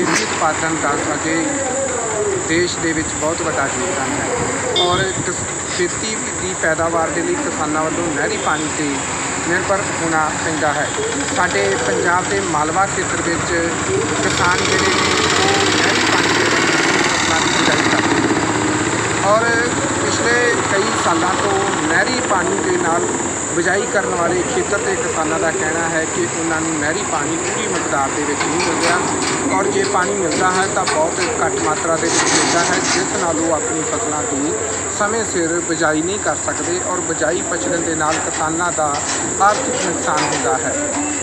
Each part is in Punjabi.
ਖੇਤੀ ਉਤਪਾਦਨ ਦਾ ਸਾਡੇ ਦੇਸ਼ ਦੇ ਵਿੱਚ ਬਹੁਤ ਵੱਡਾ ਯੋਗਦਾਨ ਹੈ ਔਰ ਖੇਤੀ ਦੀ ਪੈਦਾਵਾਰ ਦੇ ਲਈ ਕਿਸਾਨਾਂ ਵੱਲੋਂ ਨਹਿਰੀ ਪਾਣੀ ਤੇ ਨਿਰਭਰ ਹੋਣਾ ਪੈਂਦਾ ਹੈ। ਸਾਡੇ ਪੰਜਾਬ ਦੇ ਮਾਲਵਾ ਖੇਤਰ ਵਿੱਚ ਕਿਸਾਨ ਜਿਹੜੇ ਨੇ, ਉਹ ਨਹਿਰੀ ਪਾਣੀ ਦੇ ਫਸਲਾਂ ਦੀ ਬਿਜਾਈ ਕਰਦੇ ਨੇ। ਔਰ ਪਿਛਲੇ ਕਈ ਸਾਲਾਂ ਤੋਂ ਨਹਿਰੀ ਪਾਣੀ ਦੇ ਨਾਲ ਬਿਜਾਈ ਕਰਨ ਵਾਲੇ ਖੇਤਰ ਦੇ ਕਿਸਾਨਾਂ ਦਾ ਕਹਿਣਾ ਹੈ ਕਿ ਉਹਨਾਂ ਨੂੰ ਨਹਿਰੀ ਪਾਣੀ ਪੂਰੀ ਮਕਦਾਰ ਦੇ ਵਿੱਚ ਨਹੀਂ ਮਿਲ ਔਰ ਜੇ ਪਾਣੀ ਮਿਲਦਾ ਹੈ ਤਾਂ ਬਹੁਤ ਘੱਟ ਮਾਤਰਾ ਦੇ ਵਿੱਚ ਮਿਲਦਾ ਹੈ, ਜਿਸ ਨਾਲ ਉਹ ਆਪਣੀ ਫਸਲਾਂ ਦੀ ਸਮੇਂ ਸਿਰ ਬਿਜਾਈ ਨਹੀਂ ਕਰ ਸਕਦੇ ਔਰ ਬਿਜਾਈ ਪਛੜਨ ਦੇ ਨਾਲ ਕਿਸਾਨਾਂ ਦਾ ਆਰਥਿਕ ਨੁਕਸਾਨ ਹੁੰਦਾ ਹੈ।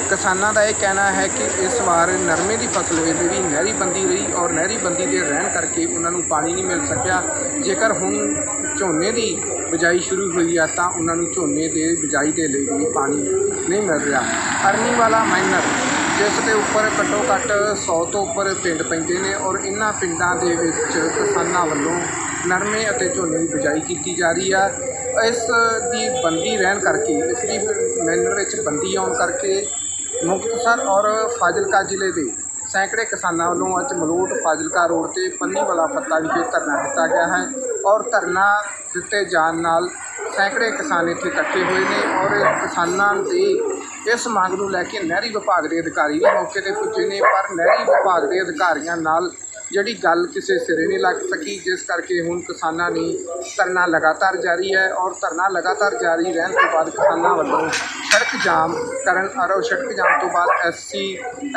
ਕਿਸਾਨਾਂ ਦਾ ਇਹ ਕਹਿਣਾ ਹੈ ਕਿ ਇਸ ਵਾਰ ਨਰਮੇ ਦੀ ਫਸਲ ਵੇਲੇ ਵੀ ਨਹਿਰੀ ਬੰਦੀ ਰਹੀ ਔਰ ਨਹਿਰੀ ਬੰਦੀ ਦੇ ਰਹਿਣ ਕਰਕੇ ਉਹਨਾਂ ਨੂੰ ਪਾਣੀ ਨਹੀਂ ਮਿਲ ਸਕਿਆ। ਜੇਕਰ ਹੁਣ ਝੋਨੇ ਦੀ ਬਿਜਾਈ ਸ਼ੁਰੂ ਹੋਈ ਹੈ ਤਾਂ ਉਹਨਾਂ ਨੂੰ ਝੋਨੇ ਦੇ ਬਿਜਾਈ ਦੇ ਲਈ ਵੀ ਪਾਣੀ ਨਹੀਂ ਮਿਲ ਰਿਹਾ। ਅਰਨੀ ਵਾਲਾ ਮਾਈਨਰ, ਜਿਸ ਦੇ ਉੱਪਰ ਘੱਟੋ ਘੱਟ 100 ਤੋਂ ਉੱਪਰ ਪਿੰਡ ਪੈਂਦੇ ਨੇ ਔਰ ਇਹਨਾਂ ਪਿੰਡਾਂ ਦੇ ਵਿੱਚ ਕਿਸਾਨਾਂ ਵੱਲੋਂ ਨਰਮੇ ਅਤੇ ਝੋਨੇ ਦੀ ਬਿਜਾਈ ਕੀਤੀ ਜਾ ਰਹੀ ਆ। ਇਸ ਦੀ ਬੰਦੀ ਰਹਿਣ ਕਰਕੇ, ਇਸ ਦੀ ਮੈਨਰ ਵਿੱਚ ਬੰਦੀ ਆਉਣ ਕਰਕੇ ਮੁਕਤਸਰ ਔਰ ਫਾਜ਼ਿਲਕਾ ਜ਼ਿਲ੍ਹੇ ਦੇ ਸੈਂਕੜੇ ਕਿਸਾਨਾਂ ਵੱਲੋਂ ਅੱਜ ਮਲੋਟ ਫਾਜ਼ਿਲਕਾ ਰੋਡ ਤੇ ਪੰਨੀ ਵਾਲਾ ਫੱਤਾ ਵਿਖੇ ਧਰਨਾ ਦਿੱਤਾ ਗਿਆ ਹੈ। ਔਰ ਧਰਨਾ ਦਿੱਤੇ ਜਾਣ ਨਾਲ ਸੈਂਕੜੇ ਕਿਸਾਨ ਇੱਥੇ ਇਕੱਠੇ ਹੋਏ ਨੇ ਔਰ ਕਿਸਾਨਾਂ ਦੀ ਇਸ ਮੰਗ ਨੂੰ ਲੈ ਕੇ ਨਹਿਰੀ ਵਿਭਾਗ ਦੇ ਅਧਿਕਾਰੀ ਵੀ ਮੌਕੇ ਤੇ ਪੁੱਜੇ ਨੇ, ਪਰ ਨਹਿਰੀ ਵਿਭਾਗ ਦੇ ਅਧਿਕਾਰੀਆਂ ਨਾਲ ਜਿਹੜੀ ਗੱਲ ਕਿਸੇ ਸਿਰੇ ਨਹੀਂ ਲੱਗ ਸਕੀ, ਜਿਸ ਕਰਕੇ ਹੁਣ ਕਿਸਾਨਾਂ ਨੇ ਧਰਨਾ ਲਗਾਤਾਰ ਜਾਰੀ ਹੈ ਔਰ ਧਰਨਾ ਲਗਾਤਾਰ ਜਾਰੀ ਰਹਿਣ ਤੋਂ ਬਾਅਦ ਕਿਸਾਨਾਂ ਵੱਲੋਂ ਸੜਕ ਜਾਮ ਕਰਨ ਔਰ ਸੜਕ ਜਾਮ ਤੋਂ ਬਾਅਦ ਐਸਸੀ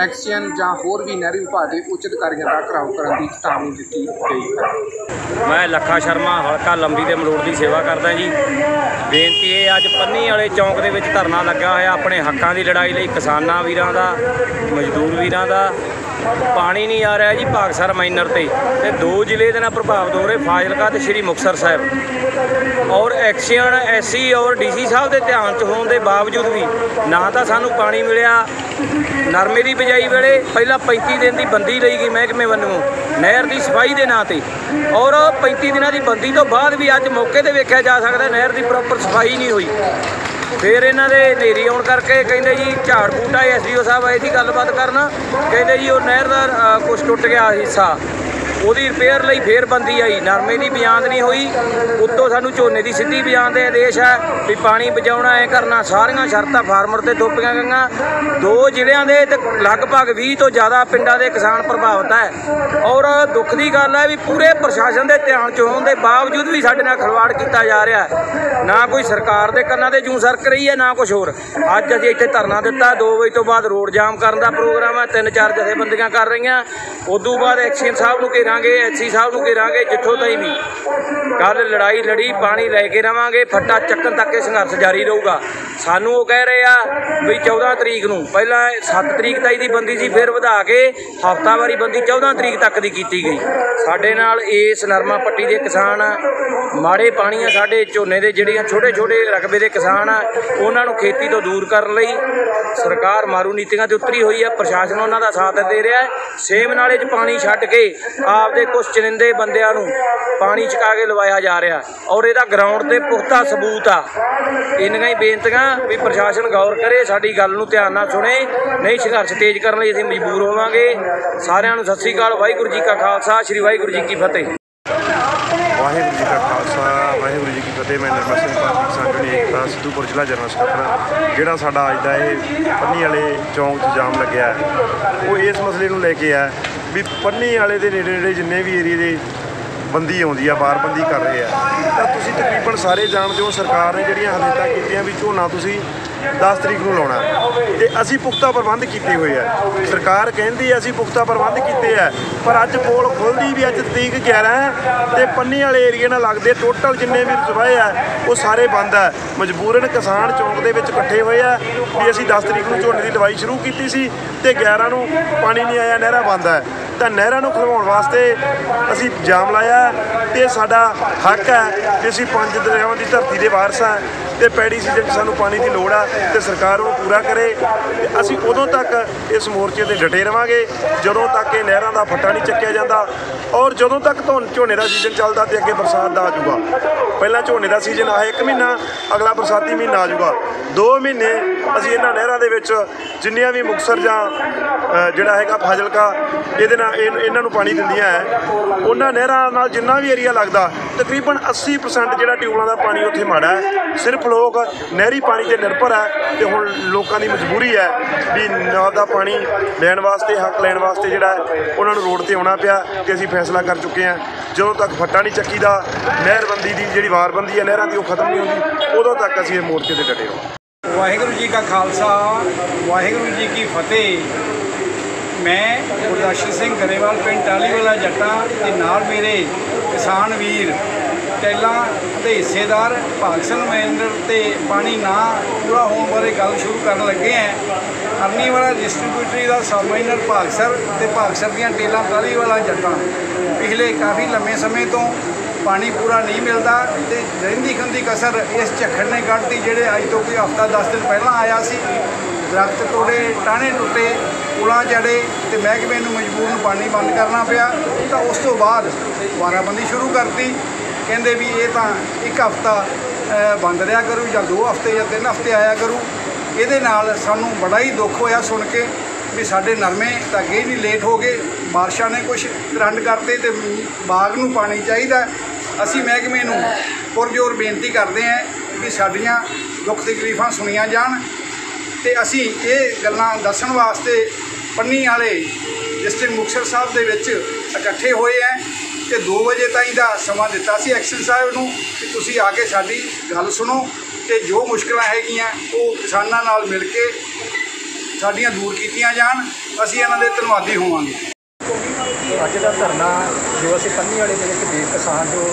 ਐਕਸੀਅਨ ਜਾਂ ਹੋਰ ਵੀ ਨਹਿਰੀ ਵਿਭਾਗ ਦੇ ਉੱਚ ਅਧਿਕਾਰੀਆਂ ਦਾ ਘਰਾਓ ਕਰਨ ਦੀ ਚੇਤਾਵਨੀ ਦਿੱਤੀ ਗਈ ਹੈ। ਮੈਂ ਲੱਖਾ ਸ਼ਰਮਾ, ਹਲਕਾ ਲੰਬੀ ਦੇ ਮਲੋੜ ਦੀ ਸੇਵਾ ਕਰਦਾ ਜੀ। ਬੇਨਤੀ ਇਹ ਅੱਜ ਪੰਨੀ ਵਾਲੇ ਚੌਂਕ ਦੇ ਵਿੱਚ ਧਰਨਾ ਲੱਗਾ ਹੋਇਆ, ਆਪਣੇ ਹੱਕਾਂ ਦੀ ਲੜਾਈ ਲਈ ਕਿਸਾਨਾਂ ਵੀਰਾਂ ਦਾ, ਮਜ਼ਦੂਰ ਵੀਰਾਂ ਦਾ ਪਾਣੀ ਨਹੀਂ ਆ ਰਿਹਾ ਜੀ ਭਾਗਸਰ ਮਾਈਨਰ ਤੇ। ਤੇ ਦੋ ਜ਼ਿਲ੍ਹੇ ਦੇ ਨਾਲ ਪ੍ਰਭਾਵਿਤ ਹੋ ਰਹੇ ਫਾਜ਼ਿਲਕਾ ਤੇ ਸ਼੍ਰੀ ਮੁਕਤਸਰ ਸਾਹਿਬ। ਔਰ ਐਕਸ਼ਨ ਐਸਸੀ ਔਰ ਡੀਸੀ ਸਾਹਿਬ ਦੇ ਧਿਆਨ 'ਚ ਹੋਣ ਦੇ ਬਾਵਜੂਦ ਵੀ ਨਾ ਤਾਂ ਸਾਨੂੰ ਪਾਣੀ ਮਿਲਿਆ ਨਰਮੇ ਦੀ ਬਿਜਾਈ ਵੇਲੇ, ਪਹਿਲਾਂ 35 ਦਿਨ ਦੀ ਬੰਦੀ ਲਈ ਗਈ ਮਹਿਕਮੇ ਵੱਲੋਂ, ਨਹਿਰ ਦੀ ਸਫ਼ਾਈ ਦੇ ਨਾਂ ਤੇ। ਔਰ 35 ਦਿਨਾਂ ਦੀ ਬੰਦੀ ਤੋਂ ਬਾਅਦ ਵੀ ਅੱਜ ਮੌਕੇ ਤੇ ਵੇਖਿਆ ਜਾ ਸਕਦਾ ਨਹਿਰ ਦੀ ਪ੍ਰੋਪਰ ਸਫ਼ਾਈ ਨਹੀਂ ਹੋਈ। ਫਿਰ ਇਹਨਾਂ ਦੇ ਹਨੇਰੀ ਆਉਣ ਕਰਕੇ ਕਹਿੰਦੇ ਜੀ ਝਾੜ ਬੂਟਾ ਐਸਡੀਓ ਸਾਹਿਬ ਆਏ ਸੀ ਗੱਲਬਾਤ ਕਰਨ। ਕਹਿੰਦੇ ਜੀ ਉਹ ਨਹਿਰ ਦਾ ਕੁਝ ਟੁੱਟ ਗਿਆ ਹਿੱਸਾ। ਉਹਦੀ ਰਿਪੇਅਰ ਲਈ ਫੇਰ ਬੰਦੀ ਆਈ। ਨਰਮੇ ਦੀ ਬਿਆਨ ਨਹੀਂ ਹੋਈ। ਉੱਤੋਂ ਸਾਨੂੰ ਝੋਨੇ ਦੀ ਸਿੱਧੀ ਬਿਆਨ ਦੇ ਆਦੇਸ਼ ਹੈ ਵੀ ਪਾਣੀ ਬਚਾਉਣਾ ਐ ਕਰਨਾ। ਸਾਰੀਆਂ ਸ਼ਰਤਾਂ ਫਾਰਮਰ ਤੇ ਥੋਪੀਆਂ ਗਈਆਂ। ਦੋ ਜ਼ਿਲ੍ਹਿਆਂ ਦੇ ਤੇ ਲਗਭਗ 20 ਤੋਂ ਜ਼ਿਆਦਾ ਪਿੰਡਾਂ ਦੇ ਕਿਸਾਨ ਪ੍ਰਭਾਵਿਤ ਹੈ। ਔਰ ਦੁੱਖ ਦੀ ਗੱਲ ਹੈ ਵੀ ਪੂਰੇ ਪ੍ਰਸ਼ਾਸਨ ਦੇ ਧਿਆਨ ਚ ਹੋਣ ਦੇ ਬਾਵਜੂਦ ਵੀ ਸਾਡੇ ਨਾਲ ਖਿਲਵਾੜ ਕੀਤਾ ਜਾ ਰਿਹਾ ਨਾ ਕੋਈ ਸਰਕਾਰ ਦੇ ਕੰਨਾਂ ਤੇ ਜੂੰ ਸਰਕ ਰਹੀ ਹੈ, ਨਾ ਕੁਝ ਹੋਰ। ਅੱਜ ਅਸੀਂ ਇੱਥੇ ਧਰਨਾ ਦਿੱਤਾ। 2 ਵਜੇ ਤੋਂ ਬਾਅਦ ਰੋਡ ਜਾਮ ਕਰਨ ਦਾ ਪ੍ਰੋਗਰਾਮ ਹੈ। ਤਿੰਨ ਚਾਰ ਜਥੇਬੰਦੀਆਂ ਕਰ ਰਹੀਆਂ। ਉਦੋਂ ਬਾਅਦ ਐਕਸੀਅਨ ਸਾਹਿਬ ਨੂੰ ਘੇਰਾਂਗੇ ਐਸਸੀ ਸਾਹਿਬ ਨੂੰ ਘੇਰਾਂਗੇ, ਜਿੱਥੋਂ ਤਾਈ ਵੀ। ਕੱਲ ਲੜਾਈ ਲੜੀ, ਪਾਣੀ ਲੈ ਕੇ ਰਵਾਂਗੇ, ਫੱਟਾ ਚੱਕਣ ਤੱਕ ਇਹ ਸੰਘਰਸ਼ ਜਾਰੀ ਰਹੂਗਾ। ਸਾਨੂੰ ਉਹ ਕਹਿ ਰਹੇ ਆ ਵੀ 14 ਤਰੀਕ ਨੂੰ, ਪਹਿਲਾਂ 7 ਤਰੀਕ ਤਾਈ ਦੀ ਬੰਦੀ ਸੀ, ਫਿਰ ਵਧਾ ਕੇ ਹਫ਼ਤਾਵਾਰੀ ਬੰਦੀ 14 ਤਰੀਕ ਤੱਕ ਦੀ ਕੀਤੀ ਗਈ। ਸਾਡੇ ਨਾਲ ਇਸ ਨਰਮਾ ਪੱਟੀ ਦੇ ਕਿਸਾਨ ਆ, ਮਾੜੇ ਪਾਣੀ ਆ ਸਾਡੇ ਝੋਨੇ ਦੇ, ਜਿਹੜੀਆਂ ਛੋਟੇ ਛੋਟੇ ਰਕਬੇ ਦੇ ਕਿਸਾਨ ਆ, ਉਹਨਾਂ ਨੂੰ ਖੇਤੀ ਤੋਂ ਦੂਰ ਕਰਨ ਲਈ ਸਰਕਾਰ ਮਾਰੂ ਨੀਤੀਆਂ ਤੇ ਉਤਰੀ ਹੋਈ ਆ, ਪ੍ਰਸ਼ਾਸਨ ਉਹਨਾਂ ਦਾ ਸਾਥ ਦੇ ਰਿਹਾ ਸੇਮ ਨਾਲੇ 'ਚ ਪਾਣੀ ਛੱਡ ਕੇ ਆਪਦੇ ਕੁਝ ਚਰਿੰਦੇ ਬੰਦਿਆਂ ਨੂੰ ਪਾਣੀ ਚਕਾ ਕੇ ਲਵਾਇਆ ਜਾ ਰਿਹਾ ਔਰ ਇਹਦਾ ਗਰਾਊਂਡ ਤੇ ਪੁਖਤਾ ਸਬੂਤ ਆ। ਇੰਨੀਆਂ ਹੀ ਬੇਨਤੀਆਂ ਵੀ ਪ੍ਰਸ਼ਾਸਨ ਗੌਰ ਕਰੇ, ਸਾਡੀ ਗੱਲ ਨੂੰ ਧਿਆਨ ਨਾਲ ਸੁਣੇ, ਨਹੀਂ ਸੰਘਰਸ਼ ਤੇਜ਼ ਕਰਨ ਲਈ ਅਸੀਂ ਮਜਬੂਰ ਹੋਵਾਂਗੇ। ਸਾਰਿਆਂ ਨੂੰ ਸਤਿ ਸ੍ਰੀ ਅਕਾਲ, ਵਾਹਿਗੁਰੂ ਜੀ ਕਾ ਖਾਲਸਾ, ਸ੍ਰੀ ਵਾਹਿਗੁਰੂ ਜੀ ਕੀ ਫਤਿਹ। ਵਾਹਿਗੁਰੂ ਜੀ ਕਾ ਖਾਲਸਾ, ਵਾਹਿਗੁਰੂ ਜੀ ਕੀ ਫਤਿਹ। ਮੈਂ ਨਿਰਮਲ ਸਿੰਘ ਭਾਰਤੀ ਕਿਸਾਨ ਏਕਤਾ, ਸਿੱਧੂਪੁਰ ਜ਼ਿਲ੍ਹਾ ਜਨਰਲ ਸਕੱਤਰ ਜਿਹੜਾ ਸਾਡਾ ਅੱਜ ਦਾ ਇਹ ਪੰਨੀ ਵਾਲੇ ਚੌਂਕ 'ਚ ਜਾਮ ਲੱਗਿਆ ਉਹ ਇਸ ਮਸਲੇ ਨੂੰ ਲੈ ਕੇ ਆ ਵੀ ਪੰਨੀ ਵਾਲੇ ਦੇ ਨੇੜੇ ਨੇੜੇ ਜਿੰਨੇ ਵੀ ਏਰੀਏ ਦੇ ਬੰਦੀ ਆਉਂਦੀ ਆ ਬਾਰਬੰਦੀ ਕਰ ਰਹੇ ਆ। ਤਾਂ ਤੁਸੀਂ ਤਕਰੀਬਨ ਸਾਰੇ ਜਾਣਦੇ ਹੋ ਸਰਕਾਰ ਨੇ ਜਿਹੜੀਆਂ ਹਦਾਇਤਾਂ ਕੀਤੀਆਂ ਵੀ ਝੋਨਾ ਤੁਸੀਂ 10 ਤਰੀਕ ਨੂੰ ਲਾਉਣਾ। ਤੇ ਅਸੀਂ ਪੁਖਤਾ ਪ੍ਰਬੰਧ ਕੀਤੇ ਹੋਏ ਆ। ਸਰਕਾਰ ਕਹਿੰਦੀ ਆ, ਅਸੀਂ ਪੁਖਤਾ ਪ੍ਰਬੰਧ ਕੀਤੇ ਆ, ਪਰ ਅੱਜ ਪੋਲ ਖੁੱਲਦੀ ਵੀ ਅੱਜ ਤਰੀਕ 11 ਹੈ ਤੇ ਪੰਨੀ ਵਾਲੇ ਏਰੀਏ ਨਾਲ ਲੱਗਦੇ ਟੋਟਲ ਜਿੰਨੇ ਵੀ ਰਸਵਾਏ ਆ, ਉਹ ਸਾਰੇ ਬੰਦ ਆ। ਮਜਬੂਰਨ ਕਿਸਾਨ ਚੌਂਕ ਦੇ ਵਿੱਚ ਇਕੱਠੇ ਹੋਏ ਆ। ਵੀ ਅਸੀਂ 10 ਤਰੀਕ ਨੂੰ ਝੋਨੇ ਦੀ ਲਵਾਈ ਸ਼ੁਰੂ ਕੀਤੀ ਸੀ ਤੇ 11 ਨੂੰ ਪਾਣੀ ਨਹੀਂ ਆਇਆ, ਨਹਿਰਾਂ ਬੰਦ ਹੈ ਤਾਂ ਨਹਿਰਾਂ ਨੂੰ ਖਲਵਾਉਣ ਵਾਸਤੇ ਅਸੀਂ ਜਾਮ ਲਾਇਆ ਤੇ ਸਾਡਾ ਹੱਕ ਹੈ ਕਿ ਅਸੀਂ ਪੰਜ ਦਰਿਆਵਾਂ ਦੀ ਧਰਤੀ ਦੇ ਵਾਰਸ ਹਾਂ ਤੇ ਪੈੜੀ ਸੀਜ਼ਨ 'ਚ ਸਾਨੂੰ ਪਾਣੀ ਦੀ ਲੋੜ ਆ ਤੇ ਸਰਕਾਰ ਉਹਨੂੰ ਪੂਰਾ ਕਰੇ। ਤੇ ਅਸੀਂ ਉਦੋਂ ਤੱਕ ਇਸ ਮੋਰਚੇ ਤੇ ਡਟੇ ਰਵਾਂਗੇ, ਜਦੋਂ ਤੱਕ ਇਹ ਨਹਿਰਾਂ ਦਾ ਫੱਟਾ ਨਹੀਂ ਚੱਕਿਆ ਜਾਂਦਾ ਔਰ ਜਦੋਂ ਤੱਕ ਧੁੰਨ ਝੋਨੇ ਦਾ ਸੀਜ਼ਨ ਚੱਲਦਾ ਤੇ ਅੱਗੇ ਬਰਸਾਤ ਦਾ ਆ ਜਾਊਗਾ। ਪਹਿਲਾਂ ਝੋਨੇ ਦਾ ਸੀਜ਼ਨ ਆ ਇੱਕ ਮਹੀਨਾ, ਅਗਲਾ ਬਰਸਾਤੀ ਮਹੀਨਾ ਆ ਜਾਊਗਾ। 2 ਮਹੀਨੇ ਅਸੀਂ ਇਹਨਾਂ ਨਹਿਰਾਂ ਦੇ ਵਿੱਚ ਜਿੰਨੀਆਂ ਵੀ ਮੁਕਸਰ ਜਾਂ ਜਿਹੜਾ ਹੈਗਾ ਫਾਜ਼ਿਲਕਾ, ਇਹਦੇ ਨਾਲ ਇਹ- ਇਹਨਾਂ ਨੂੰ ਪਾਣੀ ਦਿੰਦੀਆਂ ਹੈ। ਉਹਨਾਂ ਨਹਿਰਾਂ ਨਾਲ ਜਿੰਨਾ ਵੀ ਏਰੀਆ ਲੱਗਦਾ, ਤਕਰੀਬਨ 80% ਜਿਹੜਾ ਟਿਊਬਲਾਂ ਦਾ ਪਾਣੀ ਉੱਥੇ ਮਾੜਾ ਹੈ। ਸਿਰਫ ਲੋਕ ਨਹਿਰੀ ਪਾਣੀ ਤੇ ਨਿਰਭਰ ਹੈ ਤੇ ਹੁਣ ਲੋਕਾਂ ਦੀ ਮਜਬੂਰੀ ਹੈ ਵੀ ਨਾ ਦਾ ਪਾਣੀ ਲੈਣ ਵਾਸਤੇ, ਹੱਕ ਲੈਣ ਵਾਸਤੇ ਜਿਹੜਾ ਉਹਨਾਂ ਨੂੰ ਰੋਡ ਤੇ ਆਉਣਾ ਪਿਆ ਕਿ ਅਸੀਂ ਫੈਸਲਾ ਕਰ ਚੁੱਕੇ ਹਾਂ। ਜਦੋਂ ਤੱਕ ਫੱਟਾ ਨਹੀਂ ਚੱਕੀ ਦਾ ਨਹਿਰਬੰਦੀ ਦੀ ਜਿਹੜੀ ਵਾਰਬੰਦੀ ਹੈ, ਨਹਿਰਾਂ ਦੀ ਉਹ ਖਤਮ ਨਹੀਂ ਹੁੰਦੀ, ਉਦੋਂ ਤੱਕ ਅਸੀਂ ਇਹ ਮੋਰਚੇ ਤੇ ਡਟੇ ਹਾਂ ਵਾਹਿਗੁਰੂ ਜੀ ਕਾ ਖਾਲਸਾ, ਵਾਹਿਗੁਰੂ ਜੀ ਕੀ ਫਤਿਹ। ਮੈਂ ਗੁਰਦਰਸ਼ਨ ਸਿੰਘ ਗਰੇਵਾਲ ਪਿੰਡ ਟਾਲੀਵਾਲਾ ਜੱਟਾਂ ਤੇ ਨਾਲ ਮੇਰੇ ਕਿਸਾਨ ਵੀਰ, ਟੈਲਾਂ ਦੇ ਹਿੱਸੇਦਾਰ ਭਾਗ ਸਿੰਘ ਮਹਿੰਦਰ ਤੇ ਪਾਣੀ ਨਾ ਪੂਰਾ ਹੋਣ ਬਾਰੇ ਗੱਲ ਸ਼ੁਰੂ ਕਰਨ ਲੱਗੇ ਹਾਂ। ਅਰਨੀ ਵਾਲਾ ਡਿਸਟ੍ਰੀਬਿਊਟਰੀ ਦਾ ਸਬਮਾਈਨਰ ਭਾਗਸਰ ਤੇ ਭਾਗਸਰ ਦੀਆਂ ਟੇਲਾਂ ਟਾਲੀਵਾਲਾ ਜੱਟਾਂ। ਪਿਛਲੇ ਕਾਫੀ ਲੰਮੇ ਸਮੇਂ ਤੋਂ ਪਾਣੀ ਪੂਰਾ ਨਹੀਂ ਮਿਲਦਾ ਤੇ ਰਹਿੰਦੀ ਖੰਦੀ ਕਸਰ ਇਸ ਝੱਖੜ ਨੇ ਕੱਢਤੀ, ਜਿਹੜੇ ਅੱਜ ਤੋਂ ਕੋਈ ਹਫਤਾ 10 ਦਿਨ ਪਹਿਲਾਂ ਆਇਆ ਸੀ। ਦਰਖਤ ਤੋੜੇ, ਟਾਹਣੇ ਟੁੱਟੇ, ਪੁਲਾਂ ਚੜੇ ਤੇ ਮਹਿਕਮੇ ਨੂੰ ਮਜ਼ਬੂਰਨ ਪਾਣੀ ਬੰਦ ਕਰਨਾ ਪਿਆ। ਤਾਂ ਉਸ ਤੋਂ ਬਾਅਦ ਵਾਰਾਬੰਦੀ ਸ਼ੁਰੂ ਕਰਤੀ। ਕਹਿੰਦੇ ਵੀ ਇਹ ਤਾਂ ਇੱਕ ਹਫਤਾ ਬੰਦ ਰਿਹਾ ਕਰੂ ਜਾਂ ਦੋ ਹਫ਼ਤੇ ਜਾਂ ਤਿੰਨ ਹਫ਼ਤੇ ਆਇਆ ਕਰੂ। ਇਹਦੇ ਨਾਲ ਸਾਨੂੰ ਬੜਾ ਹੀ ਦੁੱਖ ਹੋਇਆ ਸੁਣ ਕੇ ਵੀ ਸਾਡੇ ਨਰਮੇ ਤਾਂ ਅੱਗੇ ਨਹੀਂ ਲੇਟ ਹੋ ਗਏ। ਬਾਰਿਸ਼ਾਂ ਨੇ ਕੁਝ ਕਰੰਟ ਕਰਤੇ ਤੇ ਬਾਗ ਨੂੰ ਪਾਣੀ ਚਾਹੀਦਾ। ਅਸੀਂ ਮਹਿਕਮੇ ਨੂੰ ਪੁਰਜੋਰ ਬੇਨਤੀ ਕਰਦੇ ਹਾਂ ਵੀ ਸਾਡੀਆਂ ਦੁੱਖ ਤਕਲੀਫਾਂ ਸੁਣੀਆਂ ਜਾਣ ਤੇ ਅਸੀਂ ਇਹ ਗੱਲਾਂ ਦੱਸਣ ਵਾਸਤੇ ਪੰਨੀ ਵਾਲੇ ਡਿਸਟ੍ਰਿਕਟ ਮੁਕਤਸਰ ਸਾਹਿਬ ਦੇ ਵਿੱਚ ਇਕੱਠੇ ਹੋਏ ਹੈ ਤੇ 2 ਵਜੇ ਤਾਈਂ ਦਾ ਸਮਾਂ ਦਿੱਤਾ ਸੀ ਐਕਸ਼ਨ ਸਾਹਿਬ ਨੂੰ ਕਿ ਤੁਸੀਂ ਆ ਕੇ ਸਾਡੀ ਗੱਲ ਸੁਣੋ ਤੇ ਜੋ ਮੁਸ਼ਕਲਾਂ ਹੈਗੀਆਂ ਉਹ ਕਿਸਾਨਾਂ ਨਾਲ ਮਿਲ ਕੇ ਸਾਡੀਆਂ ਦੂਰ ਕੀਤੀਆਂ ਜਾਣ। ਅਸੀਂ ਇਹਨਾਂ ਦੇ ਧੰਨਵਾਦੀ ਹੋਵਾਂਗੇ। ਅੱਜ ਦਾ ਧਰਨਾ ਜੋ ਅਸੀਂ ਪੰਨੀ ਵਾਲੇ ਦੇ ਵਿੱਚ ਦੇਸ਼ ਕਿਸਾਨ ਜੋ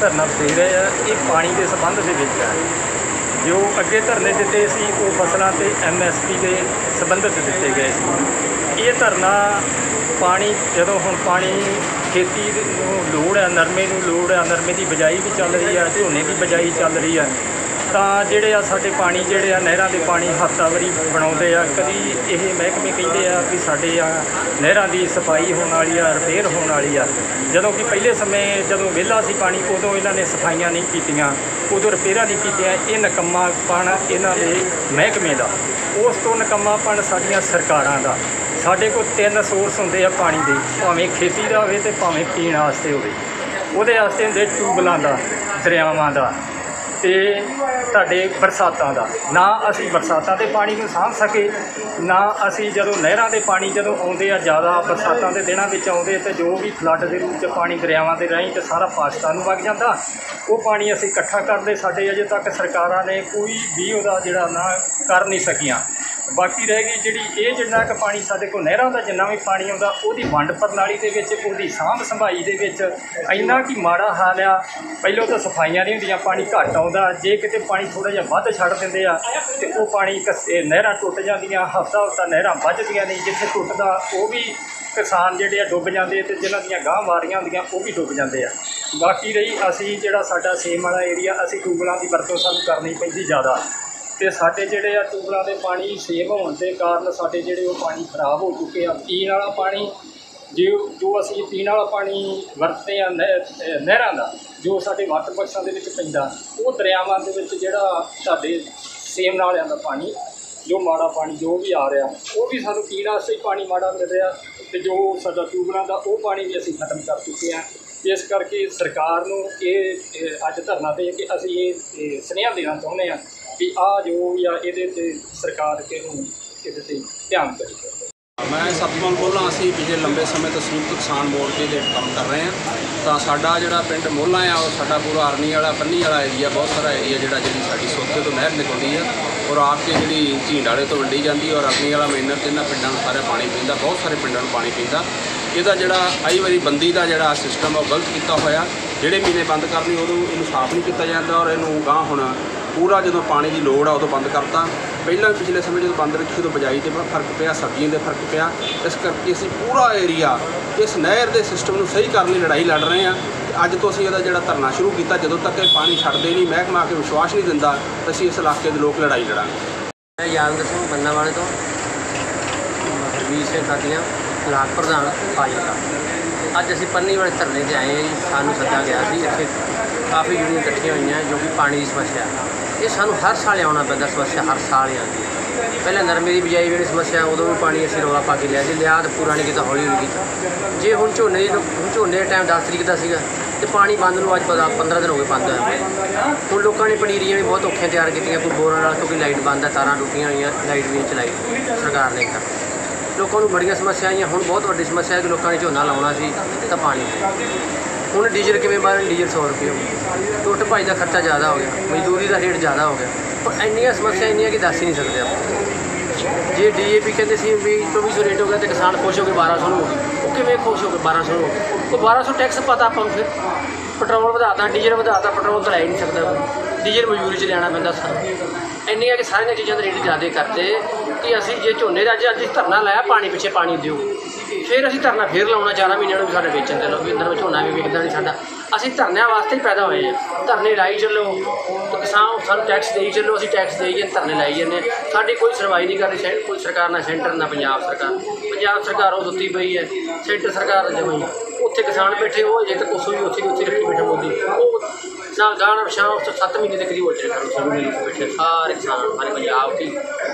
ਧਰਨਾ ਦੇ ਰਹੇ ਆ, ਇਹ ਪਾਣੀ ਦੇ ਸੰਬੰਧ ਦੇ ਵਿੱਚ ਹੈ ਜੋ ਅੱਗੇ ਧਰਨੇ ਦਿੱਤੇ ਸੀ, ਉਹ ਫਸਲਾਂ ਤੇ ਐਮਐਸਪੀ ਦੇ ਸੰਬੰਧਿਤ ਦਿੱਤੇ ਗਏ ਸੀ। ਇਹ ਧਰਨਾ ਪਾਣੀ, ਜਦੋਂ ਹੁਣ ਪਾਣੀ ਖੇਤੀ ਨੂੰ ਲੋੜ ਹੈ ਨਰਮੇ ਨੂੰ ਲੋੜ ਹੈ ਨਰਮੇ ਦੀ ਬਿਜਾਈ ਵੀ ਚੱਲ ਰਹੀ ਹੈ ਝੋਨੇ ਦੀ ਬਿਜਾਈ ਚੱਲ ਰਹੀ ਹੈ ਤਾਂ ਜਿਹੜੇ ਆ ਸਾਡੇ ਪਾਣੀ, ਜਿਹੜੇ ਆ ਨਹਿਰਾਂ ਦੇ ਪਾਣੀ ਹਫ਼ਤਾਵਾਰੀ ਬਣਾਉਂਦੇ ਆ, ਕਦੀ ਇਹ ਮਹਿਕਮੇ ਕਹਿੰਦੇ ਆ ਵੀ ਸਾਡੇ ਆ ਨਹਿਰਾਂ ਦੀ ਸਫ਼ਾਈ ਹੋਣ ਵਾਲੀ ਆ ਰਿਪੇਅਰ ਹੋਣ ਵਾਲੀ ਆ। ਜਦੋਂ ਕਿ ਪਹਿਲੇ ਸਮੇਂ ਜਦੋਂ ਵਿਹਲਾ ਸੀ ਪਾਣੀ, ਉਦੋਂ ਇਹਨਾਂ ਨੇ ਸਫਾਈਆਂ ਨਹੀਂ ਕੀਤੀਆਂ, ਉਦੋਂ ਰਿਪੇਅਰਾਂ ਨਹੀਂ ਕੀਤੀਆਂ, ਇਹ ਨਕੰਮਾਪਣ ਇਹਨਾਂ ਦੇ ਮਹਿਕਮੇ ਦਾ। ਉਸ ਤੋਂ ਨਕੰਮਾਪਣ ਸਾਡੀਆਂ ਸਰਕਾਰਾਂ ਦਾ। ਸਾਡੇ ਕੋਲ ਤਿੰਨ ਸੋਰਸ ਹੁੰਦੇ ਆ ਪਾਣੀ ਦੇ, ਭਾਵੇਂ ਖੇਤੀ ਦਾ ਹੋਵੇ ਤੇ ਭਾਵੇਂ ਪੀਣ ਵਾਸਤੇ ਹੋਵੇ। ਉਹਦੇ ਵਾਸਤੇ ਹੁੰਦੇ ਟਿਊਬਲਾਂ ਦਾ, ਦਰਿਆਵਾਂ ਦਾ। ਤੇ ਤੁਹਾਡੇ ਬਰਸਾਤਾਂ ਦਾ। ਨਾ ਅਸੀਂ ਬਰਸਾਤਾਂ ਦੇ ਪਾਣੀ ਨੂੰ ਸਾਂਭ ਸਕੇ, ਨਾ ਅਸੀਂ ਜਦੋਂ ਨਹਿਰਾਂ ਦੇ ਪਾਣੀ ਜਦੋਂ ਆਉਂਦੇ ਆ, ਜ਼ਿਆਦਾ ਬਰਸਾਤਾਂ ਦੇ ਦਿਨਾਂ ਵਿੱਚ ਆਉਂਦੇ ਤੇ ਜੋ ਵੀ ਫਲੱਡ ਦੇ ਰੂਪ ਚ ਪਾਣੀ ਦਰਿਆਵਾਂ ਦੇ ਰਾਹੀਂ ਤੇ ਸਾਰਾ ਪਾਕਿਸਤਾਨ ਨੂੰ ਵਗ ਜਾਂਦਾ, ਉਹ ਪਾਣੀ ਅਸੀਂ ਇਕੱਠਾ ਕਰਦੇ, ਸਾਡੇ ਅਜੇ ਤੱਕ ਸਰਕਾਰਾਂ ਨੇ ਕੋਈ ਵੀ ਉਹਦਾ ਜਿਹੜਾ ਨਾ ਕਰ ਨਹੀਂ ਸਕੀਆਂ। ਬਾਕੀ ਰਹਿ ਗਈ ਜਿਹੜੀ ਇਹ ਜਿੰਨਾ ਕੁ ਪਾਣੀ ਸਾਡੇ ਕੋਲ ਨਹਿਰਾਂ ਦਾ ਜਿੰਨਾ ਵੀ ਪਾਣੀ ਆਉਂਦਾ, ਉਹਦੀ ਵੰਡ ਪ੍ਰਣਾਲੀ ਦੇ ਵਿੱਚ, ਉਹਦੀ ਸਾਂਭ ਸੰਭਾਈ ਦੇ ਵਿੱਚ ਇੰਨਾ ਕੀ ਮਾੜਾ ਹਾਲ ਆ। ਪਹਿਲਾਂ ਤਾਂ ਸਫਾਈਆਂ ਨਹੀਂ ਹੁੰਦੀਆਂ, ਪਾਣੀ ਘੱਟ ਆਉਂਦਾ। ਜੇ ਕਿਤੇ ਪਾਣੀ ਥੋੜਾ ਜਿਹਾ ਵੱਧ ਛੱਡ ਦਿੰਦੇ ਆ, ਤੇ ਉਹ ਪਾਣੀ ਕਸ- ਇਹ ਨਹਿਰਾਂ ਟੁੱਟ ਜਾਂਦੀਆਂ ਹਫ਼ਤਾ ਹਫ਼ਤਾ ਨਹਿਰਾਂ ਵੱਜਦੀਆਂ ਨਹੀਂ ਜਿੱਥੇ ਟੁੱਟਦਾ, ਉਹ ਵੀ ਕਿਸਾਨ ਜਿਹੜੇ ਆ ਡੁੱਬ ਜਾਂਦੇ ਤੇ ਜਿਨ੍ਹਾਂ ਦੀਆਂ ਗਾਂ ਵਾਰੀਆਂ ਹੁੰਦੀਆਂ, ਉਹ ਵੀ ਡੁੱਬ ਜਾਂਦੇ ਆ। ਬਾਕੀ ਰਹੀ, ਅਸੀਂ ਜਿਹੜਾ ਸਾਡਾ ਸੇਮ ਵਾਲਾ ਏਰੀਆ ਅਸੀਂ ਟਿਊਬਲਾਂ ਦੀ ਵਰਤੋਂ ਸਾਨੂੰ ਕਰਨੀ ਪੈਂਦੀ ਜ਼ਿਆਦਾ। ਤੇ ਸਾਡੇ ਜਿਹੜੇ ਆ ਟਿਊਬਲਾਂ ਦੇ ਪਾਣੀ ਸੇਵ ਹੋਣ ਦੇ ਕਾਰਨ ਸਾਡੇ ਜਿਹੜੇ ਉਹ ਪਾਣੀ ਖਰਾਬ ਹੋ ਚੁੱਕੇ ਆ। ਪੀਣ ਵਾਲਾ ਪਾਣੀ, ਜੋ ਜੋ ਅਸੀਂ ਪੀਣ ਵਾਲਾ ਪਾਣੀ ਵਰਤਦੇ ਆ ਨਹਿ- ਨਹਿਰਾਂ ਦਾ, ਜੋ ਸਾਡੇ ਵਾਟਰ ਬਕਸਾਂ ਦੇ ਵਿੱਚ ਪੈਂਦਾ, ਉਹ ਦਰਿਆਵਾਂ ਦੇ ਵਿੱਚ ਜਿਹੜਾ ਸਾਡੇ ਸੇਮ ਨਾਲਿਆਂ ਦਾ ਪਾਣੀ, ਜੋ ਮਾੜਾ ਪਾਣੀ ਜੋ ਵੀ ਆ ਰਿਹਾ, ਉਹ ਵੀ ਸਾਨੂੰ ਪੀਣ ਵਾਸਤੇ ਪਾਣੀ ਮਾੜਾ ਮਿਲ ਰਿਹਾ ਤੇ ਜੋ ਸਾਡਾ ਟਿਊਬਲਾਂ ਦਾ ਉਹ ਪਾਣੀ ਵੀ ਅਸੀਂ ਖਤਮ ਕਰ ਚੁੱਕੇ ਹਾਂ ਇਸ ਕਰਕੇ ਸਰਕਾਰ ਨੂੰ ਇਹ ਅੱਜ ਧਰਨਾ 'ਤੇ ਕਿ ਅਸੀਂ ਇਹ ਇਹ ਸੁਨੇਹਾ ਦੇਣਾ ਚਾਹੁੰਦੇ ਹਾਂ ਵੀ ਆ ਜੋ ਵੀ ਆ ਇਹਦੇ ਤੇ ਸਰਕਾਰ ਕਿਹਨੂੰ ਇਹਦੇ ਤੇ ਧਿਆਨ ਕਰੇ। ਮੈਂ ਸਤਪਾਲ ਬੋਲਾਂ ਅਸੀਂ ਪਿਛਲੇ ਲੰਬੇ ਸਮੇਂ ਤੋਂ ਸੰਯੁਕਤ ਕਿਸਾਨ ਮੋਰਚੇ ਦੇ ਕੰਮ ਕਰ ਰਹੇ ਹਾਂ। ਤਾਂ ਸਾਡਾ ਜਿਹੜਾ ਪਿੰਡ ਮੋਲਾ ਆ, ਉਹ ਸਾਡਾ ਪੂਰਾ ਆਰਨੀ ਵਾਲਾ, ਪੰਨੀ ਵਾਲਾ ਏਰੀਆ ਬਹੁਤ ਸਾਰਾ ਏਰੀਆ ਜਿਹੜਾ ਜਿਹੜੀ ਸਾਡੀ ਸੋਤੇ ਤੋਂ ਨਹਿਰ ਨਿਕਲਦੀ ਆ ਔਰ ਆ ਕੇ ਜਿਹੜੀ ਝੀਂਡ ਵਾਲੇ ਤੋਂ ਵੰਡੀ ਜਾਂਦੀ ਔਰ ਆਰਨੀ ਵਾਲਾ ਮੇਨਰ ਤੇ ਇਹਨਾਂ ਪਿੰਡਾਂ ਨੂੰ ਸਾਰਾ ਪਾਣੀ ਪੀਂਦਾ, ਬਹੁਤ ਸਾਰੇ ਪਿੰਡਾਂ ਨੂੰ ਪਾਣੀ ਪੀਂਦਾ। ਇਹਦਾ ਜਿਹੜਾ ਆਈ ਵਾਰੀ ਬੰਦੀ ਦਾ ਜਿਹੜਾ ਸਿਸਟਮ ਉਹ ਗਲਤ ਕੀਤਾ ਹੋਇਆ। ਜਿਹੜੇ ਮਹੀਨੇ ਬੰਦ ਕਰਨੀ, ਉਦੋਂ ਇਹਨੂੰ ਸਾਫ਼ ਨਹੀਂ ਕੀਤਾ ਜਾਂਦਾ ਔਰ ਇਹਨੂੰ ਗਾਂ ਹੁਣ ਪੂਰਾ ਜਦੋਂ ਪਾਣੀ ਦੀ ਲੋੜ ਆ ਉਦੋਂ ਬੰਦ ਕਰਤਾ। ਪਹਿਲਾਂ ਵੀ ਪਿਛਲੇ ਸਮੇਂ ਜਦੋਂ ਬੰਦ ਰੱਖੀ ਉਦੋਂ ਬਜਾਈ ਤੇ ਬੜਾ ਫ਼ਰਕ ਪਿਆ, ਸਬਜ਼ੀਆਂ ਦੇ ਫ਼ਰਕ ਪਿਆ। ਇਸ ਕਰਕੇ ਅਸੀਂ ਪੂਰਾ ਏਰੀਆ ਇਸ ਨਹਿਰ ਦੇ ਸਿਸਟਮ ਨੂੰ ਸਹੀ ਕਰਨ ਲਈ ਲੜਾਈ ਲੜ ਰਹੇ ਹਾਂ ਤੇ ਅੱਜ ਤੋਂ ਅਸੀਂ ਇਹਦਾ ਜਿਹੜਾ ਧਰਨਾ ਸ਼ੁਰੂ ਕੀਤਾ, ਜਦੋਂ ਤੱਕ ਇਹ ਪਾਣੀ ਛੱਡਦੇ ਨਹੀਂ, ਮਹਿਕਮਾ ਆ ਕੇ ਵਿਸ਼ਵਾਸ ਨਹੀਂ ਦਿੰਦਾ ਅਸੀਂ ਇਸ ਇਲਾਕੇ ਦੇ ਲੋਕ ਲੜਾਈ ਲੜਾਂਗੇ। ਮੈਂ ਯਾਦਵਿੰਦਰ ਸਿੰਘ ਬੰਨਾ ਵਾਲੇ ਤੋਂ। ਹਰਵੀਰ ਸਿੰਘ ਕਾਦੀਆਂ ਬਲਾਕ ਪ੍ਰਧਾਨ ਫਾਜ਼ਿਲਕਾ ਅੱਜ ਅਸੀਂ ਪੰਨੀ ਵਾਲੇ ਧਰਨੇ ਤੇ ਆਏ ਹਾਂ ਜੀ, ਸਾਨੂੰ ਸੱਦਾ ਗਿਆ ਸੀ। ਇੱਥੇ ਕਾਫੀ ਯੂਨੀਅਨ ਇਕੱਠੀਆਂ ਹੋਈਆਂ ਜੋ ਕਿ ਪਾਣੀ ਦੀ ਸਮੱਸਿਆ। ਇਹ ਸਾਨੂੰ ਹਰ ਸਾਲ ਆਉਣਾ ਪੈਂਦਾ ਸਮੱਸਿਆ, ਹਰ ਸਾਲ ਹੀ ਆਉਂਦੀ ਹੈ। ਪਹਿਲਾਂ ਨਰਮੇ ਦੀ ਬਿਜਾਈ ਵੇਲੇ ਸਮੱਸਿਆ, ਉਦੋਂ ਵੀ ਪਾਣੀ ਅਸੀਂ ਰੌਲਾ ਪਾ ਕੇ ਲਿਆ ਸੀ, ਲਿਆ ਤਾਂ ਪੂਰਾ ਨਹੀਂ ਕੀਤਾ, ਹੌਲੀ ਹੌਲੀ ਕੀਤਾ। ਜੇ ਹੁਣ ਝੋਨੇ ਦੀ ਹੁਣ ਝੋਨੇ ਦਾ ਟਾਈਮ 10 ਤਰੀਕ ਦਾ ਸੀਗਾ ਤੇ ਪਾਣੀ ਬੰਦ ਨੂੰ ਅੱਜ ਪਤਾ 15 ਦਿਨ ਹੋ ਗਏ ਬੰਦ ਹੋਇਆ ਹੁਣ ਲੋਕਾਂ ਨੇ ਪਨੀਰੀਆਂ ਵੀ ਬਹੁਤ ਔਖੀਆਂ ਤਿਆਰ ਕੀਤੀਆਂ, ਕੋਈ ਬੋਰਾਂ ਨਾਲ ਕਿਉਂਕਿ ਲਾਈਟ ਬੰਦ ਹੈ, ਤਾਰਾਂ ਟੁੱਟੀਆਂ ਹੋਈਆਂ, ਲਾਈਟ ਵੀ ਚਲਾਈ ਸਰਕਾਰ ਨੇ ਤਾਂ। ਲੋਕਾਂ ਨੂੰ ਬੜੀਆਂ ਸਮੱਸਿਆ ਆਈਆਂ, ਹੁਣ ਬਹੁਤ ਵੱਡੀ ਸਮੱਸਿਆ ਹੈ ਕਿ ਲੋਕਾਂ ਨੇ ਝੋਨਾ ਲਾਉਣਾ ਸੀ ਤਾਂ ਪਾਣੀ ਹੁਣ ਡੀਜ਼ਲ ਕਿਵੇਂ ਬਾਰਨ ਡੀਜ਼ਲ 100 ਰੁਪਏ ਹੋ ਗਿਆ ਟੁੱਟ ਭਾਈ ਦਾ ਖਰਚਾ ਜ਼ਿਆਦਾ ਹੋ ਗਿਆ। ਮਜ਼ਦੂਰੀ ਦਾ ਰੇਟ ਜ਼ਿਆਦਾ ਹੋ ਗਿਆ। ਪਰ ਇੰਨੀਆਂ ਸਮੱਸਿਆ ਇੰਨੀਆਂ ਕਿ ਦੱਸ ਹੀ ਨਹੀਂ ਸਕਦੇ ਆਪਾਂ। ਜੇ ਡੀਏਪੀ ਕਹਿੰਦੇ ਸੀ ਵੀ 2400 ਰੇਟ ਹੋ ਗਿਆ ਤੇ ਕਿਸਾਨ ਖੁਸ਼ ਹੋ ਕੇ 1200 ਨੂੰ ਹੋ ਗਏ। ਉਹ ਕਿਵੇਂ ਖੁਸ਼ ਹੋ ਕੇ 1200 ਨੂੰ ਹੋ ਗਏ? ਉਹ 1200 ਟੈਕਸ ਪਤਾ ਆਪਾਂ ਨੂੰ ਫਿਰ। ਪੈਟਰੋਲ ਵਧਾਤਾ, ਡੀਜ਼ਲ ਵਧਾਤਾ, ਪੈਟਰੋਲ ਤਾਂ ਲੈ ਹੀ ਨਹੀਂ ਸਕਦਾ ਡੀਜ਼ਲ ਮਜ਼ਦੂਰੀ 'ਚ ਲਿਆਉਣਾ ਪੈਂਦਾ ਸਾਰਾ। ਇੰਨੀਆਂ ਕਿ ਸਾਰੀਆਂ ਚੀਜ਼ਾਂ ਦੇ ਰੇਟ ਜ਼ਿਆਦਾ ਕਰਤੇ ਕਿ ਅਸੀਂ ਜੇ ਝੋਨੇ ਦਾ ਅੱਜ ਅੱਜ ਧਰਨਾ ਲਾਇਆ, ਪਾਣੀ ਪਿੱਛੇ ਪਾਣੀ ਦਿਓ। ਫਿਰ ਅਸੀਂ ਧਰਨਾ ਫੇਰ ਲਾਉਣਾ ਚਾਰਾਂ ਮਹੀਨਿਆਂ ਨੂੰ ਵੀ ਸਾਡੇ ਵੇਚਣ ਤੇ ਲਓ, ਵੀ ਅੰਦਰ ਝੋਨਾ ਵੀ ਵਿਕਦਾ ਨਹੀਂ ਸਾਡਾ। ਅਸੀਂ ਧਰਨਿਆਂ ਵਾਸਤੇ ਹੀ ਪੈਦਾ ਹੋਏ ਆ ਧਰਨੇ ਲਾਈ ਚੱਲੋ। ਤੇ ਕਿਸਾਨ ਸਾਨੂੰ ਟੈਕਸ ਦੇਈ ਚੱਲੋ, ਅਸੀਂ ਟੈਕਸ ਦੇਈ ਜਾਂਦੇ, ਧਰਨੇ ਲਾਈ ਜਾਂਦੇ ਹਾਂ। ਸਾਡੀ ਕੋਈ ਸੁਣਵਾਈ ਨਹੀਂ ਕਰਦੀ ਸੈਂਟ ਕੋਈ ਸਰਕਾਰ ਨਾ ਸੈਂਟਰ ਨਾ ਪੰਜਾਬ ਸਰਕਾਰ। ਪੰਜਾਬ ਸਰਕਾਰ ਉਹ ਸੁੱਤੀ ਪਈ ਹੈ, ਸੈਂਟਰ ਸਰਕਾਰ ਜਮਈ ਉੱਥੇ ਕਿਸਾਨ ਬੈਠੇ, ਉਹ ਜੇ ਤਾਂ ਉਸ ਵੀ ਉੱਥੇ ਉੱਥੇ ਰੱਖੀ ਬੈਠੇ ਮੋਦੀ। ਉਹ ਨਾ ਗਾਣਾ ਸ਼ਾਮ ਉਸ ਤੋਂ 7 ਮਹੀਨੇ ਦੇ ਕਰੀਬ ਹੋ ਚੁੱਕੇ ਹਨ ਸਾਰੇ ਬੈਠੇ ਸਾਰੇ ਕਿਸਾਨ, ਸਾਰੇ ਪੰਜਾਬ ਦੀ,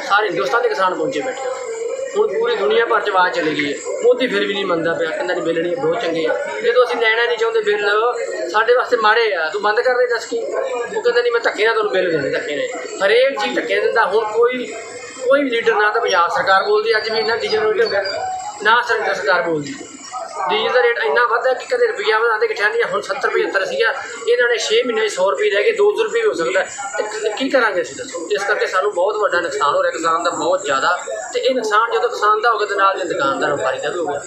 ਸਾਰੇ ਹਿੰਦੁਸਤਾਨ ਦੇ ਕਿਸਾਨ ਪਹੁੰਚੇ ਬੈਠੇ। ਹੁਣ ਪੂਰੀ ਦੁਨੀਆ ਭਰ ਚ ਆਵਾਜ਼ ਚਲੀ ਗਈ ਹੈ। ਮੋਦੀ ਫਿਰ ਵੀ ਨਹੀਂ ਮੰਨਦਾ ਪਿਆ, ਕਹਿੰਦਾ ਜੀ ਬਿੱਲ ਨਹੀਂ, ਬਹੁਤ ਚੰਗੇ ਆ। ਜਦੋਂ ਅਸੀਂ ਲੈਣਾ ਨਹੀਂ ਚਾਹੁੰਦੇ ਬਿੱਲ, ਸਾਡੇ ਵਾਸਤੇ ਮਾੜੇ ਆ। ਤੂੰ ਬੰਦ ਕਰ ਦੇ, ਦੱਸ ਕੀ? ਉਹ ਕਹਿੰਦਾ ਨਹੀਂ ਮੈਂ ਧੱਕੇ ਨਾਲ ਤੁਹਾਨੂੰ ਬਿੱਲ ਦਿੰਦੇ, ਧੱਕੇ ਨੇ ਹਰੇਕ ਚੀਜ਼ ਧੱਕੇ ਦਿੰਦਾ। ਹੁਣ ਕੋਈ ਕੋਈ ਵੀ ਲੀਡਰ ਨਾ ਤਾਂ ਪੰਜਾਬ ਸਰਕਾਰ ਬੋਲਦੀ, ਅੱਜ ਵੀ ਇੰਨਾ ਡੀਜ਼ਲ ਰੇਟ ਹੋ ਗਿਆ। ਨਾ ਸਰਕਾਰ ਬੋਲਦੀ। ਡੀਜ਼ਲ ਦਾ ਰੇਟ ਇੰਨਾ ਵੱਧਾ ਕਿ ਕਦੇ ਰੁਪਈਆ ਵਧਾਉਂਦੇ ਕਿ ਠੰਡੀਆਂ ਹੁਣ 70 ਰੁਪਏ 70 ਸੀਗਾ। ਇਹਨਾਂ ਨੇ 6 ਮਹੀਨੇ 'ਚ 100 ਰੁਪਏ ਰਹਿ ਗਏ 200 ਰੁਪਏ ਹੋ ਸਕਦਾ ਹੈ। ਤੇ ਕੀ ਕਰਾਂਗੇ ਅਸੀਂ ਦੱਸੋ? ਇਸ ਕਰਕੇ ਸਾਨੂੰ ਬਹੁਤ ਵੱਡਾ ਨੁਕਸਾਨ ਹੋ ਰਿਹਾ। ਕਿਸਾਨ ਦਾ ਬਹੁਤ ਜ਼ਿਆਦਾ। ਤੇ ਇਹ ਨੁਕਸਾਨ ਜਦੋਂ ਕਿਸਾਨ ਦਾ ਹੋ ਗਿਆ, ਤੇ ਨਾਲ ਦੇ ਦੁਕਾਨਦਾਰ, ਵਪਾਰੀ ਦਾ ਵੀ ਹੋ ਗਿਆ।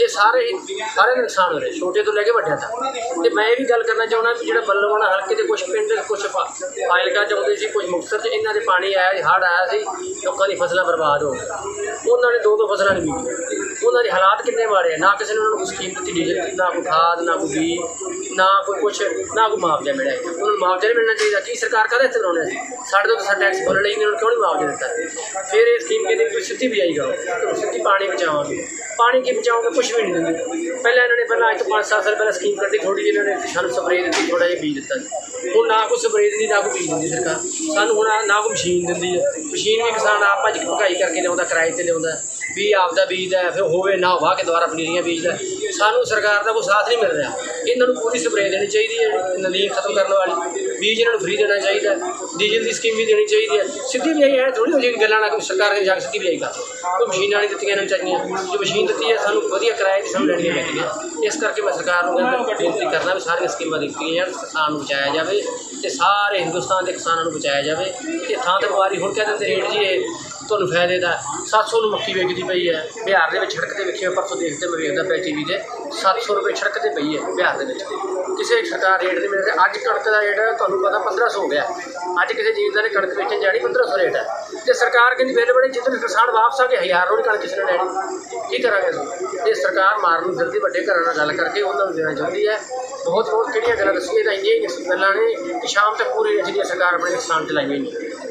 ਇਹ ਸਾਰੇ ਹੀ ਸਾਰੇ ਨੁਕਸਾਨ ਹੋ ਰਹੇ। ਛੋਟੇ ਤੋਂ ਲੈ ਕੇ ਵੱਡਿਆਂ ਤੱਕ। ਤੇ ਮੈਂ ਇਹ ਵੀ ਗੱਲ ਕਰਨਾ ਚਾਹੁੰਦਾ ਵੀ ਜਿਹੜਾ ਬੱਲਵਾਨਾ ਹਲਕੇ ਦੇ ਕੁਝ ਪਿੰਡ ਕੁਝ ਫਾਇਲਕਾ ਚ ਆਉਂਦੇ ਸੀ ਕੁਝ ਮੁਕਤਸਰ ਚ ਇਹਨਾਂ ਦੇ ਪਾਣੀ ਆਇਆ ਸੀ, ਹੜ੍ਹ ਆਇਆ ਸੀ, ਲੋਕਾਂ ਦੀ ਫਸਲਾਂ ਬਰਬਾਦ ਹੋ ਗਈਆਂ। ਉਹਨਾਂ ਨੇ ਦੋ ਦੋ ਫਸਲਾਂ ਨਹੀਂ ਬੀਜੀਆਂ ਉਹਨਾਂ ਦੇ ਹਾਲਾਤ ਕਿੰਨੇ ਮਾੜੇ ਆ ਨਾ ਕਿਸੇ ਨੇ ਉਹਨਾਂ ਨੂੰ ਕੋਈ ਸਕੀਮ ਦਿੱਤੀ ਡੀਜ਼ਲ ਦੀ ਨਾ ਕੋਈ ਖਾਦ ਨਾ ਕੋਈ ਬੀਜ ਨਾ ਕੋਈ ਕੁਛ ਨਾ ਕੋਈ ਮੁਆਵਜ਼ਾ ਮਿਲਿਆ ਉਹਨਾਂ ਨੂੰ ਮੁਆਵਜ਼ਾ ਨਹੀਂ ਮਿਲਣਾ ਚਾਹੀਦਾ ਕੀ ਸਰਕਾਰ ਕਾਹਦੇ ਇੱਥੇ ਬਣਾਉਣੇ ਸੀ ਸਾਡੇ ਤੋਂ ਤਾਂ ਟੈਕਸ ਬੋਲਣ ਲਈ ਉਹਨਾਂ ਨੂੰ ਕਿਉਂ ਨਹੀਂ ਮੁਆਵਜ਼ਾ ਦਿੱਤਾ ਫਿਰ ਇਹ ਸਕੀਮ ਕਹਿੰਦੀ ਵੀ ਤੁਸੀਂ ਸਿੱਧੀ ਬਿਜਾਈ ਕਰੋ ਤੁਸੀਂ ਸਿੱਧੀ ਪਾਣੀ ਬਚਾਵਾਂਗੇ ਪਾਣੀ ਕੀ ਬਚਾਓਗੇ ਕੁਝ ਵੀ ਨਹੀਂ ਦਿੰਦੇ ਪਹਿਲਾਂ ਇਹਨਾਂ ਨੇ ਪਹਿਲਾਂ ਅੱਜ ਤੋਂ 5 ਸਾਲ ਪਹਿਲਾਂ ਸਕੀਮ ਕੱਢੀ ਥੋੜੀ ਜਿਹੀ ਇਹਨਾਂ ਨੇ ਸਾਨੂੰ ਸਪਰੇਅ ਦਿੱਤੀ ਥੋੜਾ ਜਿਹਾ ਬੀਜ ਦਿੱਤਾ। ਹੁਣ ਨਾ ਕੋਈ ਸਪਰੇਅ ਦਿੰਦੀ ਨਾ ਕੋਈ ਬੀਜ ਦਿੰਦੀ ਸਰਕਾਰ। ਸਾਨੂੰ ਹੁਣ ਨਾ ਕੋਈ ਮਸ਼ੀਨ ਦਿੰਦੀ ਹੈ ਮਸ਼ੀਨ ਵੀ ਕਿਸਾਨ ਆਪ ਭੱਜ ਕੇ ਭਕਾਈ ਕਰਕੇ ਲਿਆਉਂਦਾ ਕਿਰਾਏ ਤੇ ਲਿਆਉਂਦਾ। ਵੀ ਆਪਦਾ ਬੀਜਦਾ ਹੈ, ਫਿਰ ਹੋਵੇ ਨਾ ਵਾਹ ਕੇ ਦੁਬਾਰਾ ਪਨੀਰੀਆਂ ਬੀਜਦਾ ਸਾਨੂੰ ਸਰਕਾਰ ਦਾ ਕੋਈ ਸਾਥ ਨਹੀਂ ਮਿਲ ਰਿਹਾ। ਇਹਨਾਂ ਨੂੰ ਪੂਰੀ ਸਪਰੇਅ ਦੇਣੀ ਚਾਹੀਦੀ ਹੈ ਨਦੀਨ ਖਤਮ ਕਰਨ ਵਾਲੀ। ਬੀਜ ਇਹਨਾਂ ਨੂੰ ਫ੍ਰੀ ਦੇਣਾ ਚਾਹੀਦਾ ਡੀਜ਼ਲ ਦੀ ਸਕੀਮ ਵੀ ਦੇਣੀ ਚਾਹੀਦੀ ਹੈ। ਸਿੱਧੀ ਵੀ ਐ ਥੋੜੀ ਹੋ ਜਾਏਗੀ ਗੱਲਾਂ ਨਾਲ ਕੋਈ ਸਰਕਾਰ ਨੇ ਜਾ ਕੇ ਸਿੱਧੀ ਵੀ ਕਰ ਕੋਈ ਮਸ਼ੀਨਾਂ ਨਹੀਂ ਦਿੱਤੀਆਂ ਇਹਨਾਂ ਚਾਹੀਦੀਆਂ। ਜੋ ਮਸ਼ੀਨ ਦਿੱਤੀ ਹੈ, ਸਾਨੂੰ ਵਧੀਆ ਕਿਰਾਏ ਦੀ ਸਾਨੂੰ ਲੈਣੀਆਂ ਪੈਂਦੀਆਂ। ਇਸ ਕਰਕੇ ਮੈਂ ਸਰਕਾਰ ਨੂੰ ਕਹਿੰਦਾ, ਬੇਨਤੀ ਕਰਦਾ ਵੀ ਸਾਰੀਆਂ ਸਕੀਮਾਂ ਦਿੱਤੀਆਂ ਜਾਣ, ਕਿਸਾਨ ਨੂੰ ਬਚਾਇਆ ਜਾਵੇ ਤੇ ਸਾਰੇ ਹਿੰਦੁਸਤਾਨ ਦੇ ਕਿਸਾਨਾਂ ਨੂੰ ਬਚਾਇਆ ਜਾਵੇ। ਤੇ ਥਾਂ ਤੇ ਬਿਮਾਰੀ ਹੁਣ ਕਹਿ ਦਿੰਦੇ ਰੇਟ ਜੀ, ਇਹ ਤੁਹਾਨੂੰ ਫਾਇਦੇ ਦਾ 700 ਨੂੰ ਮੱਕੀ ਵੇਚਦੀ ਪਈ ਹੈ। ਬਿਹਾਰ ਦੇ ਵਿੱਚ ਸੜਕ ਤੇ ਵੇਖਿਆ ਪਰਸੋਂ ਦੇਖਦੇ ਮੈਂ ਵੇਖਦਾ ਪਿਆ ਟੀਵੀ ਤੇ। 700 ਰੁਪਏ ਸੜਕ ਤੇ ਪਈ ਹੈ ਬਿਹਾਰ ਦੇ ਵਿੱਚ ਕਿਸੇ ਸਰਕਾਰ ਰੇਟ ਨਹੀਂ ਮਿਲਦਾ। ਅੱਜ ਕਣਕ ਦਾ ਰੇਟ ਤੁਹਾਨੂੰ ਪਤਾ 1500 ਹੋ ਗਿਆ। ਅੱਜ ਕਿਸੇ ਚੀਜ਼ ਦਾ ਨੇ ਕਣਕ ਵੇਚਣ ਜਾਣੀ 1500 ਰੇਟ ਹੈ। ਤੇ ਸਰਕਾਰ ਕਹਿੰਦੀ ਬਿੱਲ ਬੜੇ ਜਿੱਦਣ ਕਿਸਾਨ ਵਾਪਸ ਆ ਕੇ ਹਜ਼ਾਰ ਰੋੜ ਕਣਕ ਕਿਸੇ ਨੇ ਲੈਣੀ, ਕੀ ਕਰਾਂਗੇ ਅਸੀਂ? ਇਹ ਸਰਕਾਰ ਮਾਰਨ ਨੂੰ ਜਲਦੀ ਵੱਡੇ ਘਰਾਂ ਨਾਲ ਗੱਲ ਕਰਕੇ ਉਹਨਾਂ ਨੂੰ ਦੇਣਾ ਚਾਹੁੰਦੀ ਹੈ ਬਹੁਤ ਬਹੁਤ ਕਿਹੜੀਆਂ ਗੱਲਾਂ ਦੱਸੀਆਂ ਤਾਂ ਇੰਨੀਆਂ ਹੀ ਗੱਲਾਂ ਨੇ ਕਿ ਸ਼ਾਮ ਤੱਕ ਪੂਰੀ ਜਿਹੜੀ ਸਰਕਾਰ ਆਪਣੇ ਕਿਸਾਨ ਚਲਾਈਆਂ ਹੀ ਨਹੀਂ।